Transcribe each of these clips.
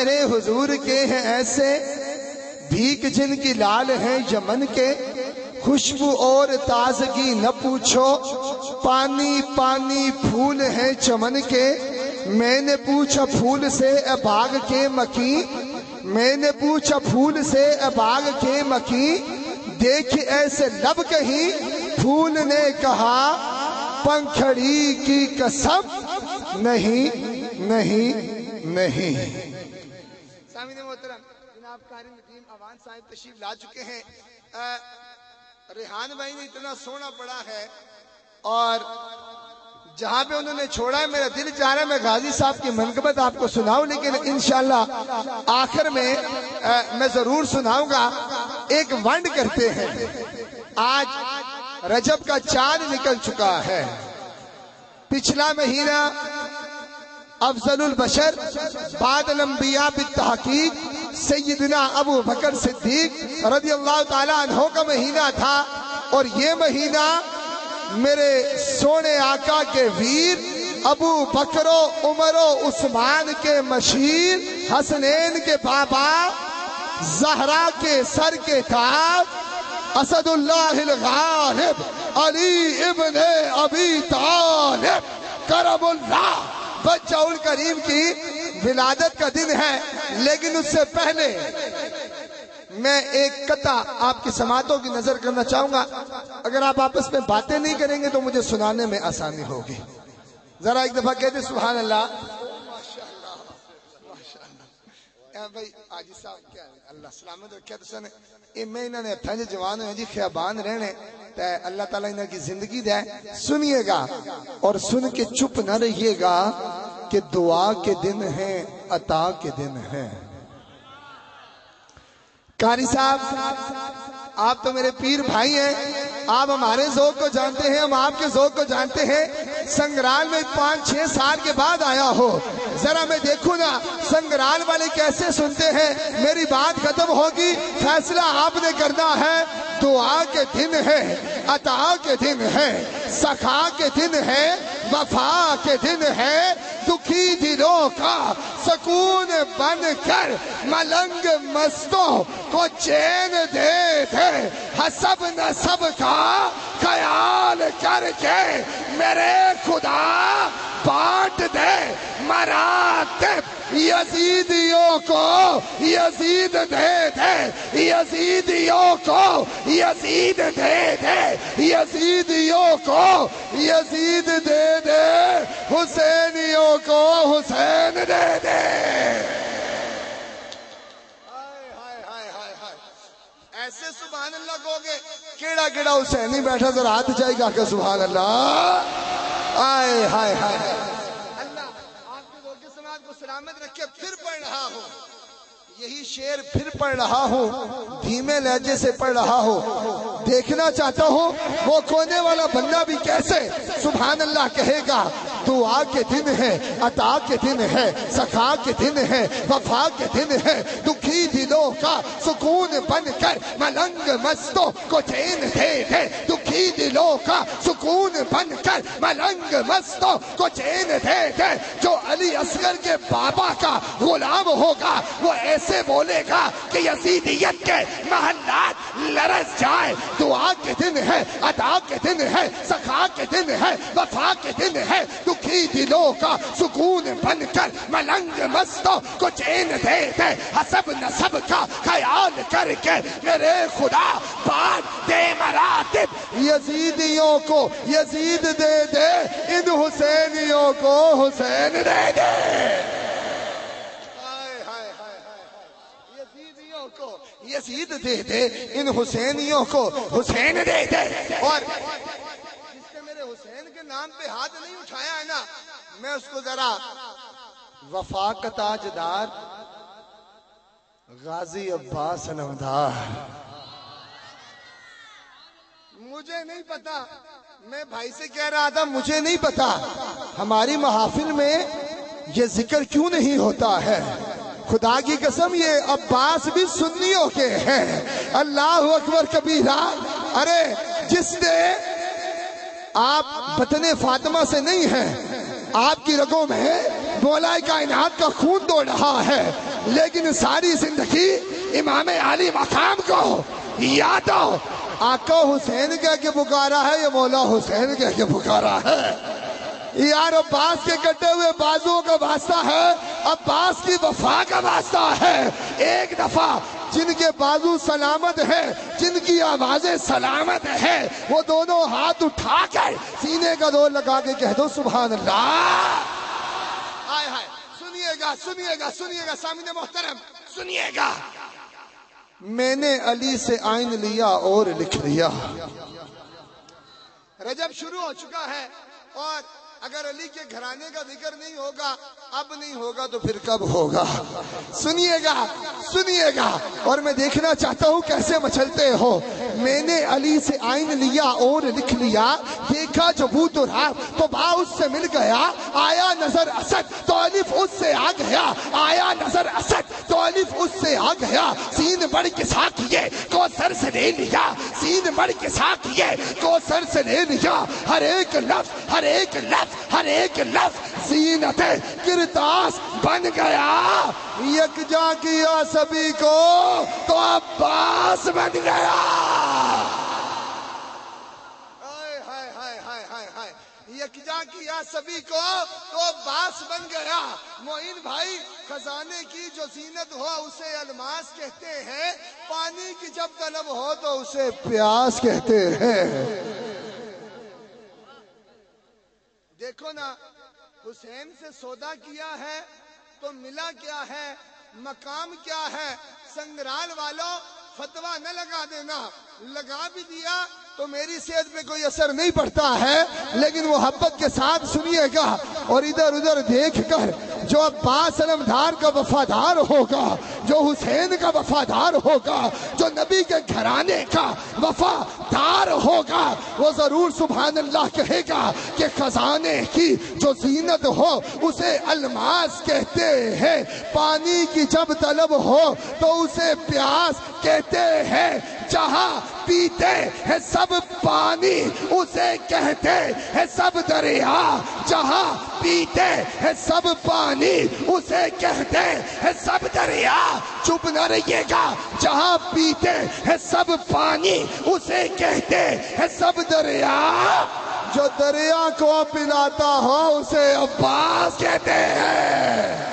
मेरे हुजूर के हैं ऐसे भीख जिनकी लाल है यमन के, खुशबू और ताजगी न पूछो। पानी पानी फूल है चमन के, मैंने पूछा फूल से ए बाग के मकी, मैंने पूछा फूल से ए बाग के मकी। देख ऐसे लब कहीं, फूल ने कहा, पंखड़ी की कसम नहीं नहीं नहीं नहीं। सामने मोहतरम। जनाब कारी अवान साहब तशरीफ़ ला चुके हैं रेहान भाई ने इतना सोना पड़ा है और जहाँ पे उन्होंने छोड़ा है मेरा दिल चाह रहा है मैं गाजी साहब की मनकबत आपको सुनाऊं लेकिन इंशाल्लाह आखिर में अ, मैं ज़रूर सुनाऊँगा। एक वंड करते हैं। आज रजब का चाँद निकल चुका है। पिछला महीना अफजलुल बशर बादल अंबिया तहकीक, सैयदना अबू बकर सिद्दीक रज़ी अल्लाह ताला का महीना था। और ये महीना मेरे सोने आका के वीर, अबू बकरो, उमरो, उस्मान के मशीर, हसनैन के बाबा, जहरा के सर के ताज असदुल्लाह गालिब अली इब्ने अबी तालिब, करमुल्लाह। बच्चाउल करीम की विलादत का दिन है, लेकिन उससे पहले मैं एक कथा आपकी समातों की नज़र करना चाहूँगा। अगर आप आपस में बातें नहीं करेंगे तो मुझे सुनाने में आसानी होगी। जरा एक दफ़ा कहते सुबह अल्लाह भाई साहब, क्या अल्लाह सलामत रखे। तो तुसें इन्होंने हत्थों जवान हो जी, खियाबान रहने। अल्लाह ताला इन्हें की ज़िंदगी दे। सुनिएगा और सुन के चुप ना रहिएगा कि दुआ के दिन है, अता के दिन है। कारी साहब, आप तो मेरे पीर भाई हैं। आप हमारे जोक को जानते हैं, हम आपके जोक को जानते हैं। संग्राल में पाँच, छह साल के बाद आया हो। जरा मैं देखू ना, संग्राल वाले कैसे सुनते हैं। मेरी बात खत्म होगी, फैसला आपने करना है। दुआ के दिन है, अता के दिन है, सखा के दिन है, वफा के दिन है, दुखी दिलों का सुकून बन कर मलंग मस्तों को चैन दे दे। हसब न सब का ख्याल करके मेरे खुदा बांट दे। मरातिब यजीदियों को, यजीद दे दे, यजीदियों को, यजीद दे दे, यजीदियों को, यजीद दे दे, हुसैनियों को हुसैन दे दे। हाय हाय हाय हाय हाय। ऐसे सुबहान अल्लाह कहोगे, केड़ा केड़ा हुसैनी बैठा, जरा हाथ जाएगा के सुबहान अल्लाह हाय हाय हाय। लोग समाज रख के फिर पढ़ रहा हो। यही शेर फिर पढ़ रहा हो, धीमे लहजे से पढ़ रहा हो। देखना चाहता हूँ, वो कोने वाला बंदा भी कैसे सुबह अल्लाह कहेगा? दुआ के दिन है, अता के दिन है, सखा के दिन है, वफा के दिन है, दुखी दिलों का सुकून बनकर मलंग मस्तों को चैन दे दे। दुखी दिलों का सुकून बनकर मलंग मस्तों को चैन दे दे। जो अली असगर के बाबा का गुलाम होगा, वो ऐसे बोलेगा कि यजीदियत के महल्लात लरस जाए। दुआ के दिन है अदा के दिन है, सखा के दिन है, वफा के दिन है, दुखी दिलों का सुकून बनकर मलंग मस्तों को चैन दे दे हसब नसब का ख्याल करके मेरे खुदा बात दे मरातिब यजीदियों को यजीद दे दे इन हुसैनियों को हुसैन दे दे हाय हाय हाय हाय हाय यजीदियों को यजीद दे दे इन हुसैनियों को हुसैन दे दे और जिसने मेरे हुसैन के नाम पे हाथ नहीं उठाया है ना, मैं उसको जरा वफा का ताजदार गाजी अब्बास नमदार मुझे नहीं पता, मैं भाई से कह रहा था, मुझे नहीं पता, हमारी महाफिल में ये ज़िक्र क्यों नहीं होता है? खुदा की कसम, ये अब्बास भी सुन्नियों के हैं। अल्लाह अकबर कबीरा, अरे, जिसने आप बतने फातिमा से नहीं है। आपकी रगों में मौलाए कायनात का खून दौड़ रहा है। लेकिन सारी ज़िंदगी इमाम अली मकाम को याद हो आका हुसैन कह के पुकारा है, या मौला हुसैन कह के पुकारा है। यार अब्बास के कटे हुए बाजुओं का वास्ता है अब्बास की वफा का वास्ता है। एक दफ़ा जिनके बाजू सलामत है, जिनकी आवाज़ें सलामत है, वो दोनों हाथ उठा कर सीने का दौर लगा के कह दो सुबह हाय हाय, सुनिएगा सुनिएगा सुनिएगा, सामने मोहतरम, सुनिएगा। मैंने अली से आइन लिया और लिख लिया। रजब शुरू हो चुका है और अगर अली के घराने का ज़िक्र नहीं होगा, अब नहीं होगा तो फिर कब होगा? सुनिएगा सुनिएगा। और मैं देखना चाहता हूँ कैसे मचलते हो। मैंने अली से आइन लिया, और लिख लिया, देखा जो भूत तो रात तो बा उससे मिल गया, आया नज़र असद तो अलिफ उससे आ गया, आया नज़र असद तो अलिफ उससे आ गया। सीन बढ़ के साथ ये, को सर से ले लिया, सीन बढ़ के साथ ये, को सर से ले लिया। हर एक लफ्ज, हर एक लफ्ज हर एक लफ्ज जीनत किरतास बन गया। यकजा किया सभी को तो अब्बास बन गया। हाय हाय हाय हाय हाय हाय। यकजा किया सभी को तो बास बन गया। मोइन भाई खजाने की जो जीनत हो उसे अलमास कहते हैं। पानी की जब तलब हो तो उसे प्यास कहते हैं। देखो ना, हुसैन से सौदा किया है तो मिला क्या है? मकाम क्या है? संग्राल वालों, फतवा न लगा देना। लगा भी दिया तो मेरी सेहत पे कोई असर नहीं पड़ता है, लेकिन मोहब्बत के साथ सुनिएगा, और इधर उधर देख कर जो अब्बास अलमदार का वफादार होगा, जो हुसैन का वफादार होगा, जो नबी के घराने का वफादार होगा, वो ज़रूर सुबह अल्लाह कहेगा कि खजाने की जो जीनत हो, उसे अलमास कहते हैं। पानी की जब तलब हो तो उसे प्यास कहते हैं। जहाँ पीते है सब पानी, उसे कहते है सब दरिया, जहाँ पीते है सब पानी, उसे कहते है सब दरिया। चुप न रहिएगा, जहाँ पीते है सब पानी, उसे कहते है सब दरिया। जो दरिया को पिलाता हो, उसे अब्बास कहते हैं।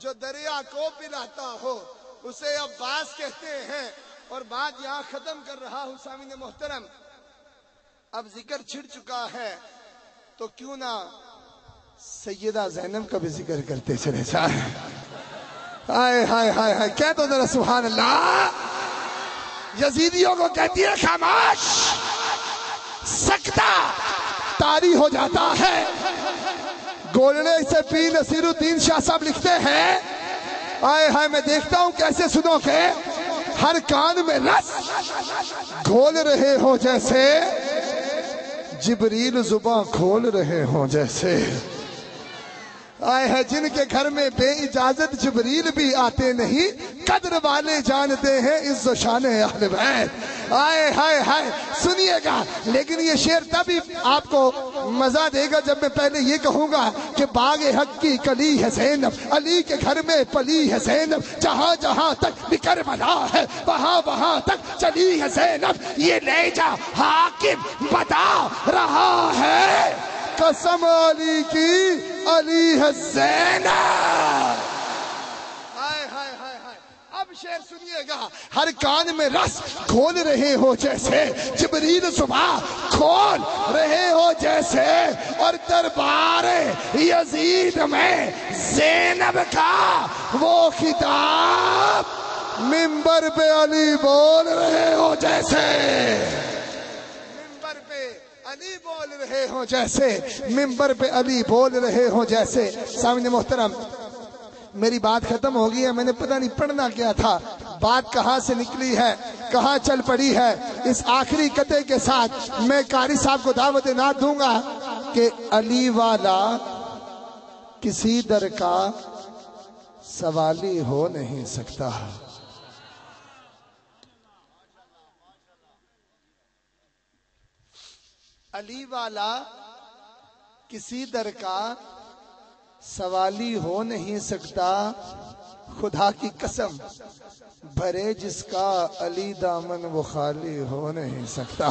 जो दरिया को पिलाता हो उसे अब्बास कहते हैं और बात यहाँ खत्म कर रहा हूँ, सामिन मोहतरम। अब ज़िक्र छिड़ चुका है तो क्यों ना सैयदा जैनब का भी ज़िक्र करते चले जाए। हाय हाय हाय हाय क्या तो जरा सुहान अल्लाह यजीदियों को कहती है, खामोश सकता तारी हो जाता है। गोलने से पी नसीरुद्दीन शाह साहब लिखते हैं आए हाय, मैं देखता हूँ कैसे सुनो के हर कान में रस घोल रहे हो जैसे, जिबरील जुबा खोल रहे हो जैसे। आए हैं जिनके घर में बे इजाज़त जबरील भी आते नहीं, कदर वाले जानते हैं इस शान आए, हाय हाय सुनिएगा लेकिन ये शेर तभी आपको मज़ा देगा जब मैं पहले ये कहूँगा कि बाग हक की कली है सैनब अली के घर में पली है सैनब जहाँ जहाँ तक बिकर बना है, वहाँ वहाँ तक चली है सैनब ये ले जा हाकिम बता रहा है। कसम अली की, अली हाय अब शेर सुनिएगा, हर कान में रस खोल रहे हो जैसे, जबरील सुबह खोल रहे हो जैसे, और दरबार यजीद में जैनब का वो खिताब मिंबर पे अली बोल रहे हो जैसे। अली बोल रहे हो जैसे, मिंबर पे अली बोल रहे हो जैसे। सामने मोहतरम मेरी बात खत्म हो गई है, मैंने पता नहीं पढ़ना क्या था। बात कहाँ से निकली है, कहाँ चल पड़ी है, इस आखिरी कते के साथ मैं कारी साहब को दावत ना दूँगा कि अली वाला किसी दर का सवाली हो नहीं सकता। अली वाला किसी दर का सवाली हो नहीं सकता खुदा की कसम भरे जिसका अली दामन वो खाली हो नहीं सकता।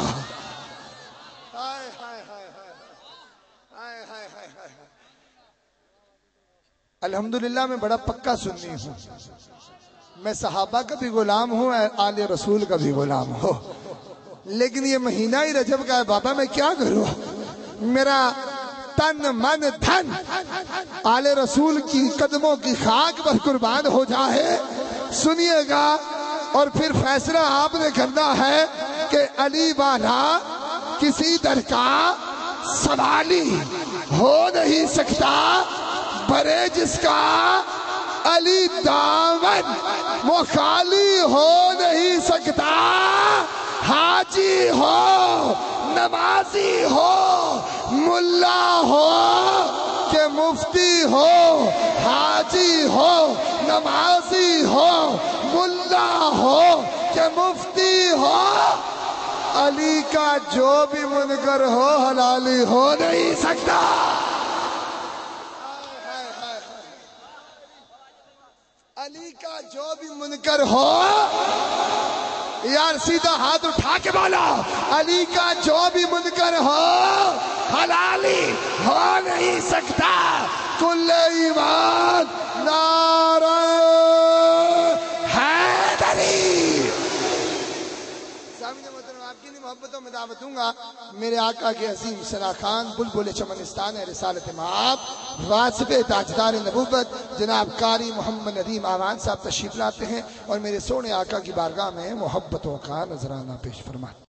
अल्हम्दुलिल्लाह मैं बड़ा पक्का सुननी हूँ। मैं सहाबा का भी गुलाम हूँ आल रसूल का भी गुलाम हो। लेकिन ये महीना ही रजब का है बाबा मैं क्या करूँ? मेरा तन मन धन। आले रसूल की कदमों की खाक पर कुर्बान हो जाए। सुनिएगा, और फिर फैसला आपने करना है कि अली वाला किसी दर का सवाली हो नहीं सकता। बरे जिसका अली दामन वो खाली हो नहीं सकता। हाजी हो, नमाजी हो मुल्ला हो, के मुफ्ती हो, हाजी हो, नमाजी हो, मुल्ला हो, के मुफ्ती हो। अली का जो भी मुनकर हो, हलाली हो नहीं सकता। अली का जो भी मुनकर हो यार, सीधा हाथ उठा के बोला अली का जो भी मुनकर हो, हलाली हो नहीं सकता, कुल्ले ईमान नारा मोहब्बतों में दावत दूँगा। मेरे आका के अजीम सना खान, बुलबुल चमनिस्तान रिसालत वासफ वासिफ ताजदार नबूबत जनाब कारी मोहम्मद नदीम आवान साहब तशीफ लाते हैं और मेरे सोने आका की बारगाह में मोहब्बतों का नजराना पेश फरमा